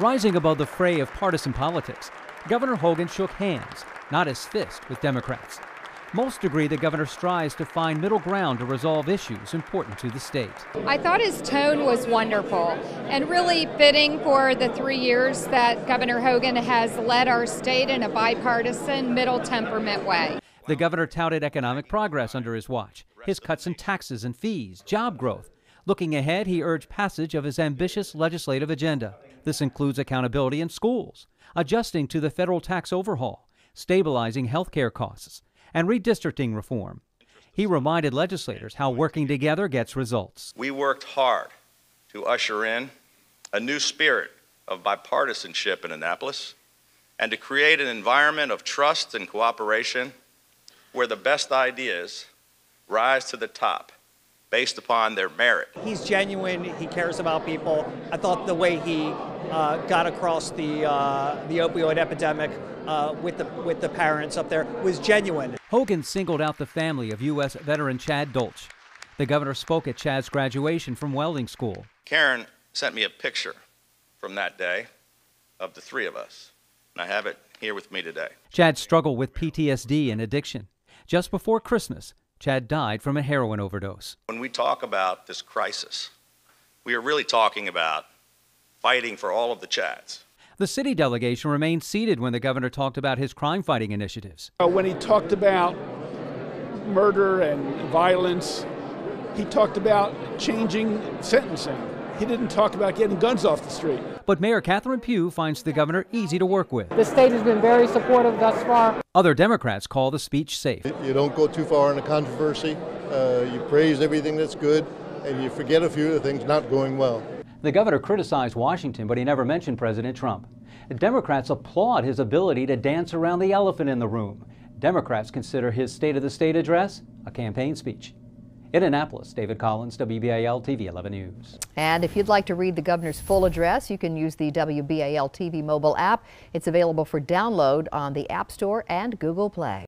Rising above the fray of partisan politics, Governor Hogan shook hands, not his fist, with Democrats. Most agree the governor strives to find middle ground to resolve issues important to the state. I thought his tone was wonderful and really fitting for the three years that Governor Hogan has led our state in a bipartisan, middle temperament way. The governor touted economic progress under his watch, his cuts in taxes and fees, job growth. Looking ahead, he urged passage of his ambitious legislative agenda. This includes accountability in schools, adjusting to the federal tax overhaul, stabilizing health care costs, and redistricting reform. He reminded legislators how working together gets results. We worked hard to usher in a new spirit of bipartisanship in Annapolis and to create an environment of trust and cooperation where the best ideas rise to the top based upon their merit. He's genuine. He cares about people. I thought the way he uh, got across the uh, the opioid epidemic uh, with the with the parents up there was genuine. Hogan singled out the family of U.S. veteran Chad Dolch. The governor spoke at Chad's graduation from welding school. Karen sent me a picture from that day of the three of us, and I have it here with me today. Chad struggled with PTSD and addiction. Just before Christmas, Chad died from a heroin overdose. When we talk about this crisis, we are really talking about fighting for all of the Chads. The city delegation remained seated when the governor talked about his crime fighting initiatives. Uh, when he talked about murder and violence, he talked about changing sentencing. He didn't talk about getting guns off the street. But Mayor Catherine Pugh finds the governor easy to work with. The state has been very supportive thus far. Other Democrats call the speech safe. You don't go too far in a controversy. Uh, you praise everything that's good, and you forget a few of the things not going well. The governor criticized Washington, but he never mentioned President Trump. Democrats applaud his ability to dance around the elephant in the room. Democrats consider his State of the State address a campaign speech. In Annapolis, David Collins, WBAL TV 11 News. And if you'd like to read the governor's full address, you can use the WBAL TV mobile app. It's available for download on the App Store and Google Play.